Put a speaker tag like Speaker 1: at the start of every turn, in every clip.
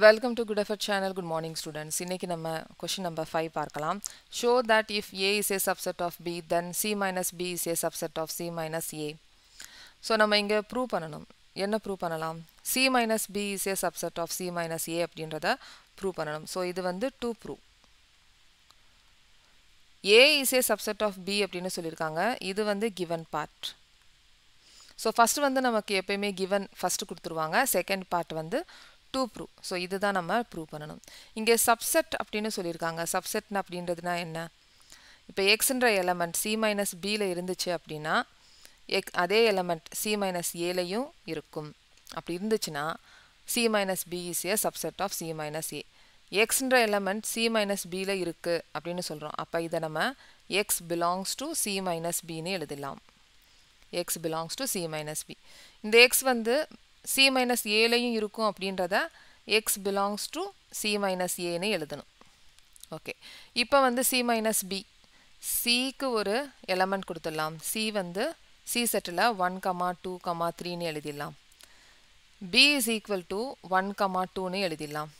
Speaker 1: Welcome to good effort channel good morning students இன்னைக்கு நம்ம question number five பார்க்கலாம். Show that if A is a subset of B then C minus B is a subset of C minus A so நம்ம இங்கே prove பண்ணணும். என்ன prove பண்ணலாம்? C minus B is a subset of C minus A அப்படின்றத prove பண்ணணும். So இது வந்து to prove A is a subset of B அப்படின்னு சொல்லியிருக்காங்க. இது வந்து கிவன் பார்ட் ஸோ ஃபஸ்ட்டு வந்து நமக்கு எப்பயுமே கிவன் ஃபஸ்ட்டு கொடுத்துருவாங்க. செகண்ட் பார்ட் வந்து டூ ப்ரூவ் ஸோ இதுதான் நம்ம ப்ரூவ் பண்ணணும். இங்கே சப்செட் அப்படின்னு சொல்லியிருக்காங்க. சப்செட் அப்படின்றதுனா என்ன? இப்போ எக்ஸ்ன்ற எலமெண்ட் சி மைனஸ் பியில் இருந்துச்சு அப்படின்னா எக் அதே எலமெண்ட் சி மைனஸ் ஏலையும் இருக்கும். அப்படி இருந்துச்சுன்னா C minus B is a subset of C minus A எக்ஸ்ன்ற element C minus பியில் இருக்குது அப்படின்னு சொல்கிறோம் அப்போ இதை நம்ம X belongs to C minus பின்னு எழுதலாம். X belongs to C minus B இந்த எக்ஸ் வந்து சி மைனஸ் ஏலையும் இருக்கும் அப்படின்றத X belongs to C minus ஏன்னு எழுதணும். ஓகே இப்போ வந்து சி மைனஸ் பி சிக்கு ஒரு எலமெண்ட் கொடுத்துடலாம். சி வந்து சி செட்டில் ஒன் கமா டூ கமா த்ரீன்னு எழுதிடலாம். B is equal to one comma டூன்னு எழுதிடலாம்.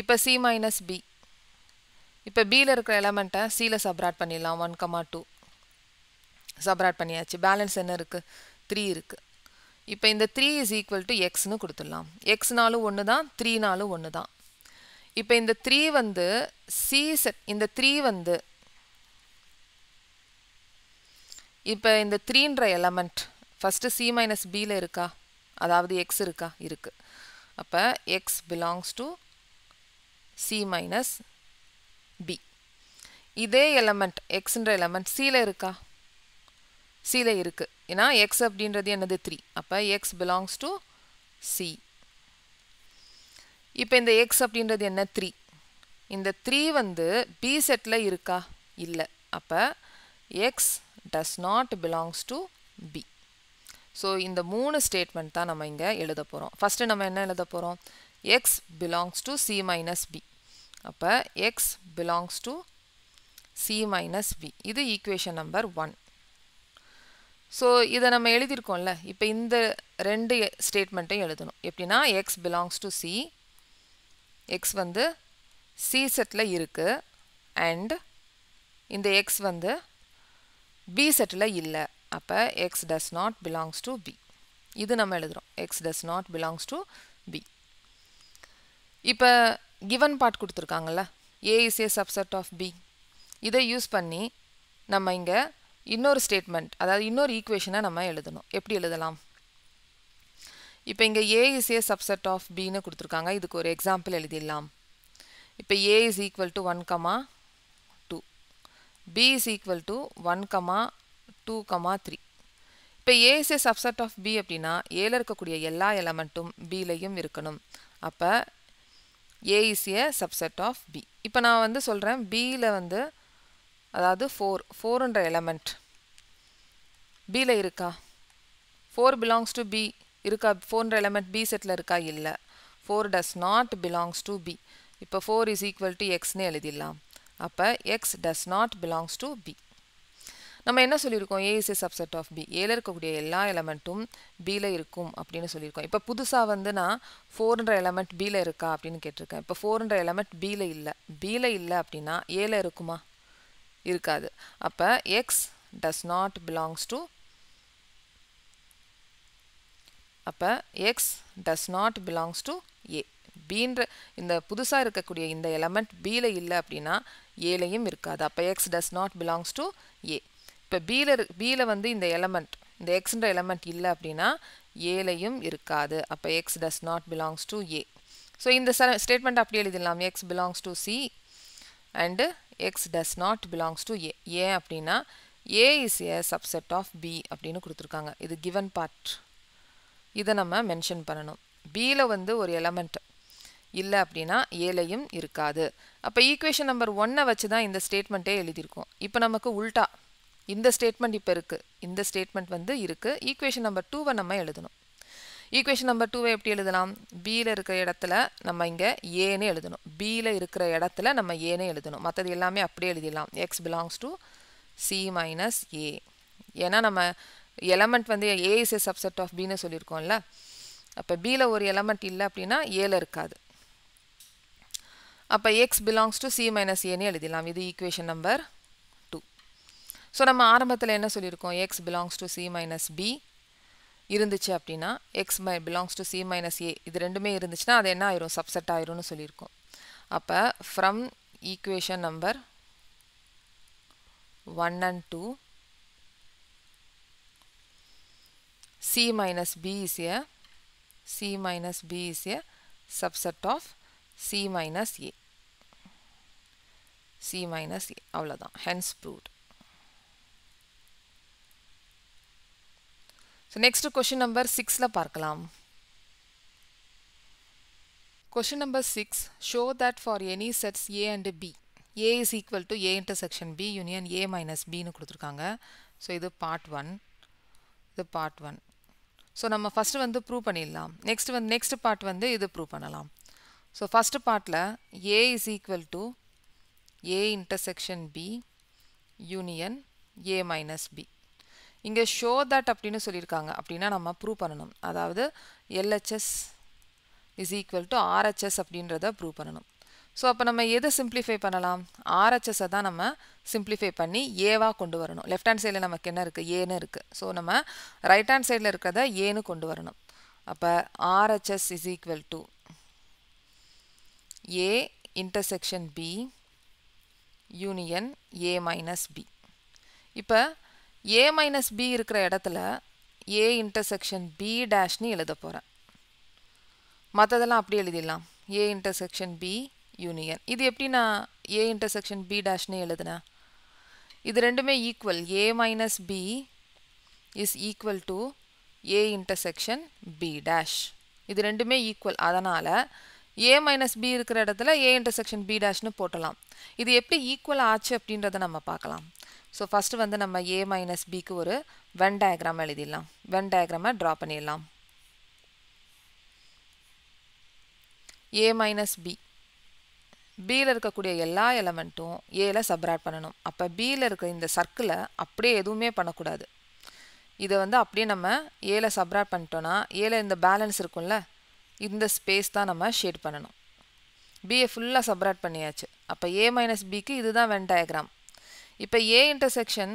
Speaker 1: இப்போ சி மைனஸ் பி இப்போ பியில் இருக்கிற எலமெண்ட்டை சியில் சப்ராட் பண்ணிடலாம். ஒன் கமா டூ சப்ராட் பண்ணியாச்சு. பேலன்ஸ் என்ன இருக்குது த்ரீ இருக்குது இப்போ இந்த த்ரீ இஸ் ஈக்குவல் டு எக்ஸ்னு கொடுத்துடலாம். எக்ஸ்னாலும் ஒன்று தான் த்ரீனாலும் ஒன்று தான். இப்போ இந்த த்ரீ வந்து சி செட் இந்த த்ரீ வந்து இப்போ இந்த த்ரீன்ற எலமெண்ட் ஃபஸ்ட்டு சி மைனஸ் பியில் இருக்கா? அதாவது எக்ஸ் இருக்கா? இருக்குது அப்போ X belongs to C minus B இதே எலமெண்ட் எக்ஸ்ன்ற எலமெண்ட் சியில் இருக்கா? சியில் இருக்குது ஏன்னா எக்ஸ் அப்படின்றது என்னது? த்ரீ அப்போ எக்ஸ் பிலாங்ஸ் டு சி இப்போ இந்த எக்ஸ் அப்படின்றது என்ன? த்ரீ இந்த த்ரீ வந்து பி செட்டில் இருக்கா? இல்லை. அப்போ X does not belongs to B so இந்த மூணு ஸ்டேட்மெண்ட் தான் நம்ம இங்கே எழுத போகிறோம் ஃபஸ்ட்டு நம்ம என்ன எழுத போகிறோம் X belongs to C minus B அப்போ X belongs to C minus B இது ஈக்குவேஷன் நம்பர் ஒன் ஸோ இதை நம்ம எழுதியிருக்கோம்ல இப்போ இந்த ரெண்டு ஸ்டேட்மெண்ட்டையும் எழுதணும். எப்படின்னா X belongs to C X வந்து சி செட்டில் இருக்குது அண்ட் இந்த எக்ஸ் வந்து பி செட்டில் இல்லை. அப்போ X does not belongs to B இது நம்ம எழுதுகிறோம் X does not belongs to B இப்போ given part கொடுத்துருக்காங்கல்ல A is a subset of B இதை யூஸ் பண்ணி நம்ம இங்கே இன்னொரு ஸ்டேட்மெண்ட் அதாவது இன்னொரு ஈக்குவேஷனை நம்ம எழுதணும். எப்படி எழுதலாம்? இப்போ இங்கே A is a subset of பின்னு கொடுத்துருக்காங்க. இதுக்கு ஒரு எக்ஸாம்பிள் எழுதிடலாம். இப்போ A is equal to one comma two B is equal to one comma two comma three இப்போ A is a subset of B அப்படின்னா ஏல இருக்கக்கூடிய எல்லா எலமெண்ட்டும் பிலையும் இருக்கணும். அப்போ A is a subset of B இப்போ நான் வந்து சொல்கிறேன் பியில் வந்து அதாவது ஃபோர் ஃபோருன்ற எலமெண்ட் பியில் இருக்கா? ஃபோர் பிலாங்ஸ் டு பி இருக்கா? ஃபோர்ன்ற எலமெண்ட் பி செட்டில் இருக்கா? இல்லை. Four does not belongs to B இப்போ ஃபோர் இஸ் ஈக்குவல் டு எக்ஸ்னு எழுதிடலாம். அப்போ X does not belongs to B நம்ம என்ன சொல்லியிருக்கோம்? A is a subset of B ஏல இருக்கக்கூடிய எல்லா எலமெண்ட்டும் பியில் இருக்கும் அப்படின்னு சொல்லியிருக்கோம். இப்போ புதுசாக வந்து நான் ஃபோர்ன்ற எலமெண்ட் பியில் இருக்கா? அப்படின்னு கேட்டிருக்கேன். இப்போ ஃபோர்ன்ற எலமெண்ட் பியில் இல்லை. பியில் இல்லை அப்படின்னா ஏல இருக்குமா? இருக்காது. அப்போ X does not belongs to அப்போ X does not belongs to A பீன்ற இந்த புதுசாக இருக்கக்கூடிய இந்த எலமெண்ட் பியில் இல்லை அப்படின்னா ஏலையும் இருக்காது. அப்போ X does not belongs to A இப்போ பியில் பியில் வந்து இந்த எலமெண்ட் இந்த எக்ஸ்ன்ற எலமெண்ட் இல்லை அப்படின்னா ஏலையும் இருக்காது. அப்போ X does not belongs to A so இந்த ஸ்டேட்மெண்ட் அப்படி எழுதிடலாம். X belongs to C and X does not belongs to A ஏன் அப்படின்னா A is a subset of B அப்படின்னு கொடுத்துருக்காங்க. இது கிவன் பார்ட் இதை நம்ம மென்ஷன் பண்ணணும். பியில் வந்து ஒரு எலமெண்ட் இல்லை அப்படின்னா ஏலையும் இருக்காது. அப்போ ஈக்குவேஷன் நம்பர் ஒன்னை வச்சு தான் இந்த ஸ்டேட்மெண்ட்டே எழுதியிருக்கோம். இப்போ நமக்கு உல்ட்டா இந்த ஸ்டேட்மெண்ட் இப்போ இருக்குது இந்த ஸ்டேட்மெண்ட் வந்து இருக்குது ஈக்குவேஷன் நம்பர் டூவை நம்ம எழுதணும். ஈக்குவேஷன் நம்பர் டூவை எப்படி எழுதலாம்? பியில் இருக்கிற இடத்துல நம்ம இங்கே ஏன்னு எழுதணும். பியில் இருக்கிற இடத்துல நம்ம ஏன்னு எழுதணும். மற்றது எல்லாமே அப்படியே எழுதிடலாம். X belongs to C minus A ஏன்னா நம்ம எலமெண்ட் வந்து A is A subset of பின்னு சொல்லியிருக்கோம்ல. அப்போ பியில் ஒரு எலமெண்ட் இல்லை அப்படின்னா ஏல இருக்காது. அப்போ X belongs to C minus ஏன்னு எழுதிடலாம். இது ஈக்குவேஷன் நம்பர் டூ ஸோ நம்ம ஆரம்பத்தில் என்ன சொல்லியிருக்கோம்? X belongs to C minus B இருந்துச்சு அப்படின்னா X my belongs to C minus A இது ரெண்டுமே இருந்துச்சுன்னா அது என்ன ஆயிரும்? சப்செட் ஆயிரும்னு சொல்லியிருக்கோம். அப்போ from equation number one and two C minus B is a C minus B is a subset of C minus A C minus A அவ்வளோதான் hence proved so next question number சிக்ஸில் பார்க்கலாம். Question number six show that for any sets A and B A is equal to A intersection B union A minus பின்னு கொடுத்துருக்காங்க. So இது part one இது part one so நம்ம first வந்து prove பண்ணிடலாம். Next வந்து next part வந்து இது prove பண்ணலாம். ஸோ ஃபஸ்ட்டு பார்ட்டில் A is equal to A intersection B union A minus B இங்கே ஷோ தட் அப்படின்னு சொல்லியிருக்காங்க. அப்படின்னா நம்ம ப்ரூவ் பண்ணணும். அதாவது LHS is equal to RHS அப்படின்றத ப்ரூவ் பண்ணணும். ஸோ அப்போ நம்ம எதை சிம்ப்ளிஃபை பண்ணலாம்? ஆர்ஹெச்எஸை தான் நம்ம சிம்ப்ளிஃபை பண்ணி ஏவாக கொண்டு வரணும். லெஃப்ட் ஹேண்ட் சைடில் நமக்கு என்ன இருக்குது ஏன்னு இருக்குது ஸோ நம்ம ரைட் ஹேண்ட் சைடில் இருக்கிறத ஏன்னு கொண்டு வரணும். அப்போ RHS is equal to A intersection B union A minus B இப்போ ஏ மைனஸ் பி இருக்கிற இடத்துல ஏ இன்டர்செக்ஷன் பி டேஷ்னு எழுத போகிறேன் மற்றதெல்லாம் அப்படி எழுதிடலாம். ஏ இன்டர்செக்ஷன் பி யூனியன் இது எப்படி நான் ஏ இன்டர்செக்ஷன் பி டேஷ்னு எழுதுனேன்? இது ரெண்டுமே equal A minus B is equal to A intersection B dash இது ரெண்டுமே ஈக்குவல் அதனால் ஏ மைனஸ் பி இருக்கிற இடத்துல ஏ இன்டர்செக்ஷன் பி டேஷ்னு போட்டலாம். இது எப்படி ஈக்குவல் ஆச்சு அப்படின்றத நம்ம பார்க்கலாம். ஸோ ஃபஸ்ட்டு வந்து நம்ம ஏ மைனஸ் பிக்கு ஒரு வென் டயக்ராம் எழுதிடலாம். வென் டயக்ராமை ட்ரா பண்ணிடலாம். ஏ மைனஸ் பி பியில் இருக்கக்கூடிய எல்லா எலமெண்ட்டும் ஏல சப்ராட் பண்ணணும். அப்போ பியில் இருக்கிற இந்த சர்க்கிளை அப்படியே எதுவுமே பண்ணக்கூடாது. இதை வந்து அப்படியே நம்ம ஏல சப்ராட் பண்ணிட்டோன்னா ஏல இந்த பேலன்ஸ் இருக்கும்ல இந்த ஸ்பேஸ் தான் நம்ம ஷேட் பண்ணணும். பிஏ ஃபுல்லாக சப்ராட் பண்ணியாச்சு. அப்போ ஏ மைனஸ் பிக்கு இதுதான் வென் டயக்ராம் இப்போ ஏ இன்டர்செக்ஷன்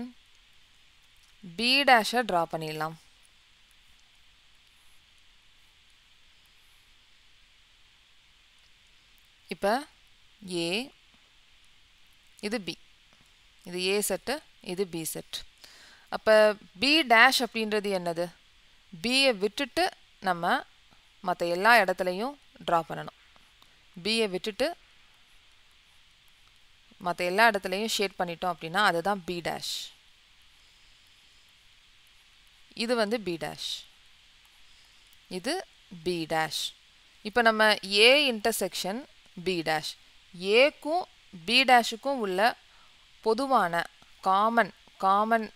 Speaker 1: பி டேஷை ட்ரா பண்ணிடலாம். இப்போ ஏ இது பி இது ஏ செட்டு இது பி செட் அப்போ பி டேஷ் அப்படின்றது என்னது? பியை விட்டுட்டு நம்ம மற்ற எல்லா இடத்துலையும் ட்ரா பண்ணணும். பியை விட்டுட்டு மற்ற எல்லா இடத்துலையும் ஷேட் பண்ணிட்டோம் அப்படின்னா அதுதான் பி டேஷ் இது வந்து பி டேஷ் இது பி டேஷ் இப்போ நம்ம ஏ இன்டர்செக்ஷன் பி டேஷ் ஏக்கும் பி டேஷுக்கும் உள்ள பொதுவான காமன் காமன்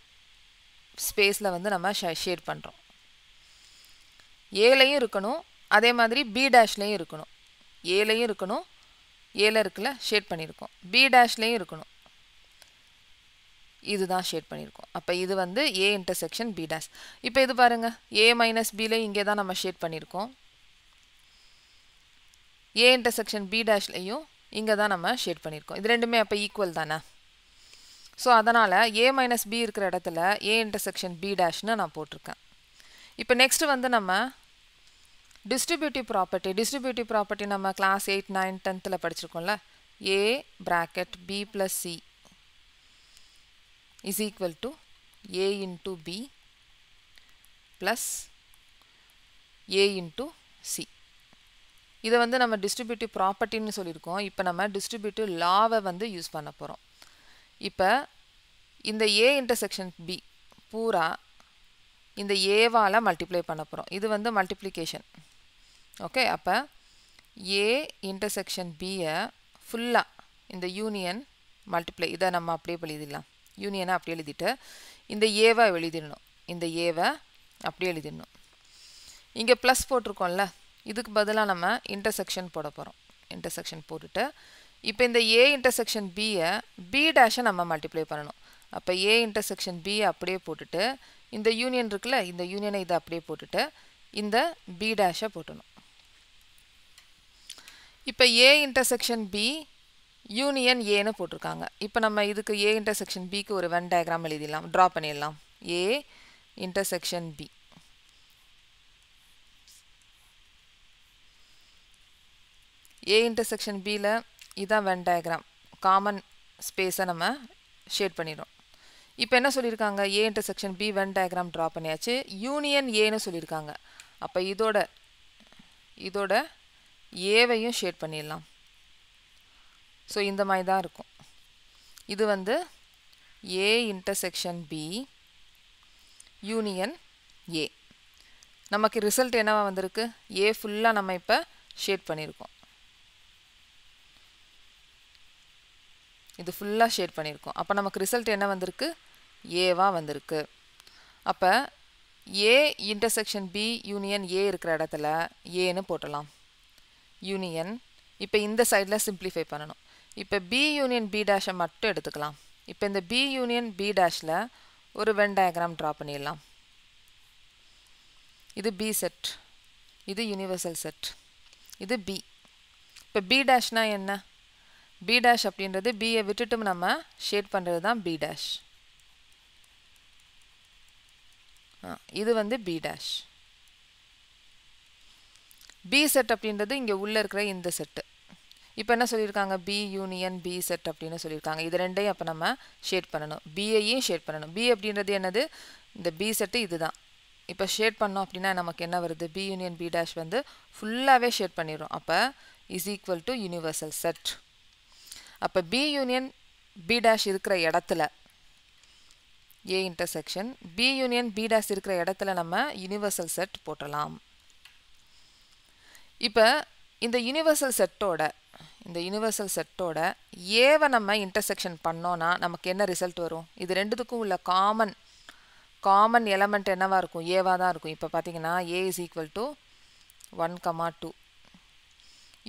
Speaker 1: ஸ்பேஸில் வந்து நம்ம ஷேட் பண்ணுறோம் ஏலையும் இருக்கணும் அதே மாதிரி பி டேஷ்லேயும் இருக்கணும். ஏலையும் இருக்கணும் ஏல இருக்குல்ல ஷேட் பண்ணியிருக்கோம் பி டேஷ்லேயும் இருக்கணும். இதுதான் ஷேட் பண்ணியிருக்கோம் அப்போ இது வந்து ஏ இன்டர்செக்ஷன் பி டேஷ் இப்போ இது பாருங்கள் ஏ மைனஸ் பியில் இங்கே தான் நம்ம ஷேட் பண்ணியிருக்கோம் ஏ இன்டர்செக்ஷன் பி டேஷ்லேயும் இங்கே தான் நம்ம ஷேட் பண்ணியிருக்கோம் இது ரெண்டுமே அப்போ ஈக்குவல் தானே? ஸோ அதனால் ஏ மைனஸ் பி இருக்கிற இடத்துல ஏ இன்டர்செக்ஷன் பி டேஷ்னு நான் போட்டிருக்கேன். இப்போ நெக்ஸ்ட்டு வந்து நம்ம டிஸ்ட்ரிபியூட்டிவ் ப்ராப்பர்ட்டி டிஸ்ட்ரிபியூட்டிவ் ப்ராப்பர்ட்டி நம்ம கிளாஸ் எயிட் நைன் டென்த்தில் படிச்சிருக்கோம்ல. A bracket B plus C is equal to A into B plus A into C இதை வந்து நம்ம டிஸ்ட்ரிபியூட்டிவ் ப்ராப்பர்ட்டின்னு சொல்லியிருக்கோம். இப்போ நம்ம டிஸ்ட்ரிபியூட்டிவ் லாவை வந்து யூஸ் பண்ண போகிறோம் இப்போ இந்த ஏ இன்டர்செக்ஷன் பி பூரா இந்த ஏவால் மல்டிப்ளை பண்ண போகிறோம் இது வந்து மல்டிப்ளிகேஷன் ஓகே அப்போ ஏ இன்டர்செக்ஷன் பியை ஃபுல்லாக இந்த யூனியன் மல்டிப்ளை இதை நம்ம அப்படியே எழுதிடலாம். யூனியனை அப்படியே எழுதிட்டு இந்த ஏவை எழுதிடணும். இந்த ஏவை அப்படியே எழுதிடணும். இங்கே ப்ளஸ் போட்டிருக்கோம்ல இதுக்கு பதிலாக நம்ம இன்டர்செக்ஷன் போட போகிறோம் இன்டர்செக்ஷன் போட்டுட்டு இப்போ இந்த ஏ இன்டர்செக்ஷன் பியை பி டேஷை நம்ம மல்டிப்ளை பண்ணணும். அப்போ ஏ இன்டர்செக்ஷன் பியை அப்படியே போட்டுட்டு இந்த யூனியன் இருக்குல்ல இந்த யூனியனை இதை அப்படியே போட்டுட்டு இந்த பி டேஷை போட்டணும். இப்போ ஏ இன்டர்செக்ஷன் பி யூனியன் ஏன்னு போட்டிருக்காங்க. இப்போ நம்ம இதுக்கு ஏ இன்டர்செக்ஷன் பிக்கு ஒரு வென் டயக்ராம் எழுதிடலாம். ட்ரா பண்ணிடலாம். A intersection B A intersection பியில் இதான் வென் டயக்ராம் காமன் ஸ்பேஸை நம்ம ஷேட் பண்ணிடும் இப்போ என்ன சொல்லியிருக்காங்க? A intersection B Venn diagram draw பண்ணியாச்சு. யூனியன் ஏன்னு சொல்லியிருக்காங்க. அப்போ இதோட இதோட ஏவையும் ஷேட் பண்ணிடலாம். ஸோ இந்த மாதிரி தான் இருக்கும். இது வந்து A intersection B union A நமக்கு ரிசல்ட் என்னவா வந்திருக்கு? ஏ ஃபுல்லாக நம்ம இப்போ ஷேட் பண்ணியிருக்கோம். இது ஃபுல்லாக ஷேட் பண்ணியிருக்கோம். அப்போ நமக்கு ரிசல்ட் என்ன வந்திருக்கு? ஏவாக வந்திருக்கு. அப்போ A intersection B union A இருக்கிற இடத்துல ஏன்னு போட்டலாம். யூனியன் இப்போ இந்த சைடில் சிம்பிளிஃபை பண்ணணும். இப்போ பி யூனியன் பி டேஷை மட்டும் எடுத்துக்கலாம். இப்போ இந்த பி யூனியன் பி டேஷில் ஒரு வென் டயக்ராம் ட்ரா பண்ணிடலாம். இது பி செட் இது யூனிவர்சல் செட் இது பி இப்போ பி டேஷ்னா என்ன? பி டேஷ் அப்படின்றது பியை விட்டுட்டும் நம்ம ஷேட் பண்ணுறது தான் பி டேஷ் இது வந்து பி டேஷ் பி செட் அப்படின்றது இங்கே உள்ளே இருக்கிற இந்த செட்டு இப்போ என்ன சொல்லியிருக்காங்க? பி யூனியன் பி செட் அப்படின்னு சொல்லியிருக்காங்க. இது ரெண்டையும் அப்போ நம்ம ஷேட் பண்ணணும். பிஐயும் ஷேட் பண்ணணும். பி அப்படின்றது என்னது? இந்த பி செட்டு இதுதான். இப்போ ஷேட் பண்ணோம் அப்படின்னா நமக்கு என்ன வருது? பி யூனியன் பி டேஷ் வந்து ஃபுல்லாகவே ஷேட் பண்ணிடும் அப்போ is equal to universal set அப்போ பி யூனியன் பி டேஷ் இருக்கிற இடத்துல A intersection B union B dash இருக்கிற இடத்துல நம்ம யூனிவர்சல் செட் போட்டலாம். இப்போ இந்த யூனிவர்சல் செட்டோட இந்த யூனிவர்சல் செட்டோட ஏவை நம்ம இன்டர்செக்ஷன் பண்ணோன்னா நமக்கு என்ன ரிசல்ட் வரும்? இது ரெண்டுத்துக்கும் உள்ள காமன் காமன் எலமெண்ட் என்னவாக இருக்கும்? ஏவாக தான் இருக்கும். இப்போ பார்த்தீங்கன்னா A is equal to one comma two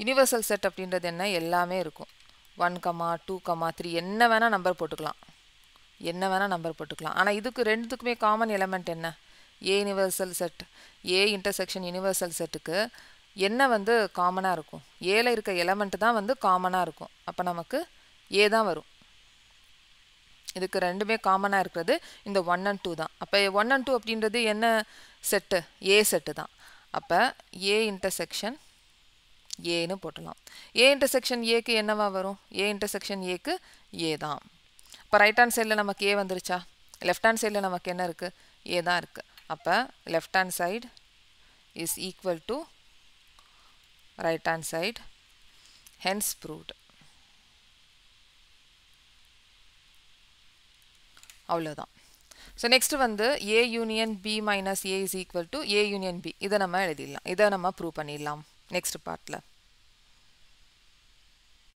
Speaker 1: universal set அப்படின்றது என்ன? எல்லாமே இருக்கும். One comma two comma three என்ன வேணால் நம்பர் போட்டுக்கலாம். என்ன வேணால் நம்பர் போட்டுக்கலாம். ஆனால் இதுக்கு ரெண்டுத்துக்குமே காமன் எலமெண்ட் என்ன? A universal set A intersection universal செட்டுக்கு என்ன வந்து காமனாக இருக்கும்? ஏல இருக்க எலமெண்ட் தான் வந்து காமனாக இருக்கும். அப்போ நமக்கு ஏ தான் வரும். இதுக்கு ரெண்டுமே காமனாக இருக்கிறது. இந்த ஒன் அண்ட் டூ தான். அப்போ ஒன் அண்ட் டூ அப்படின்றது என்ன செட்டு ஏ செட்டு தான். அப்போ ஏ இன்டர்செக்ஷன் ஏன்னு போட்டலாம் ஏ இன்டர்செக்ஷன் ஏக்கு என்னவா வரும்? ஏ இன்டர்செக்ஷன் ஏக்கு ஏ தான். இப்போ ரைட் ஹேண்ட் சைடில் நமக்கு ஏ வந்துருச்சா? லெஃப்ட் ஹேண்ட் சைடில் நமக்கு என்ன இருக்குது ஏ தான் இருக்குது அப்போ left hand side is equal to right hand side hence proved அவ்வளோதான் ஸோ நெக்ஸ்ட் வந்து A union B minus A is equal to A union B இதை நம்ம எழுதிடலாம். இதை நம்ம ப்ரூவ் பண்ணிடலாம். நெக்ஸ்ட் பார்ட்டில்